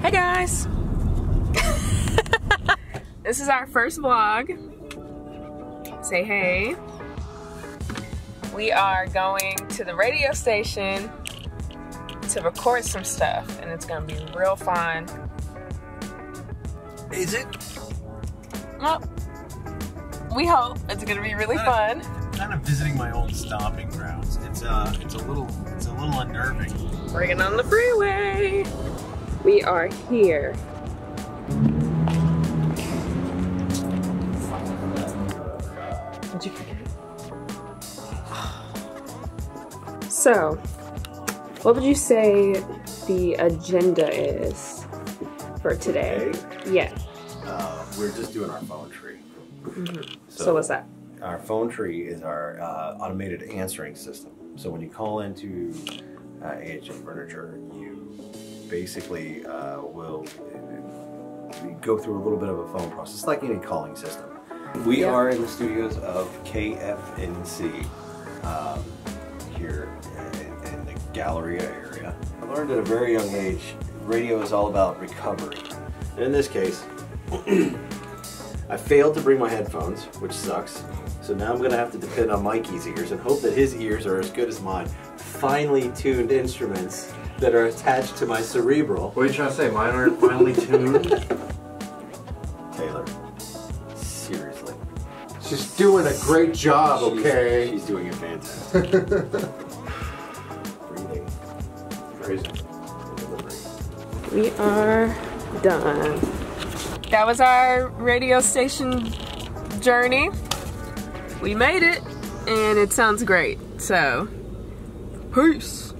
Hey guys! this is our first vlog. Say hey. We are going to the radio station to record some stuff and it's gonna be real fun. Is it? Well, we hope it's gonna be really fun. Kind of visiting my old stomping grounds. It's uh, it's a little, it's a little unnerving. Bringing on the freeway. We are here. Did you forget? So, what would you say the agenda is for today? Yeah. Uh, we're just doing our phone tree. So, what's that? Our phone tree is our uh, automated answering system. So when you call into uh, AHM Furniture, you basically uh, will uh, go through a little bit of a phone process, like any calling system. We Yeah. are in the studios of KFNC um, here in, in the Galleria area. I learned at a very young age, radio is all about recovery. And in this case, I failed to bring my headphones, which sucks. So now I'm gonna have to depend on Mikey's ears and hope that his ears are as good as mine. Finely tuned instruments that are attached to my cerebral. What are you trying to say? Mine aren't finely tuned? Taylor, seriously. She's doing a great job, She's- okay? She's doing it fantastic. Breathing, phrasing, delivery. We are done. That was our radio station journey. We made it, and it sounds great. So, peace.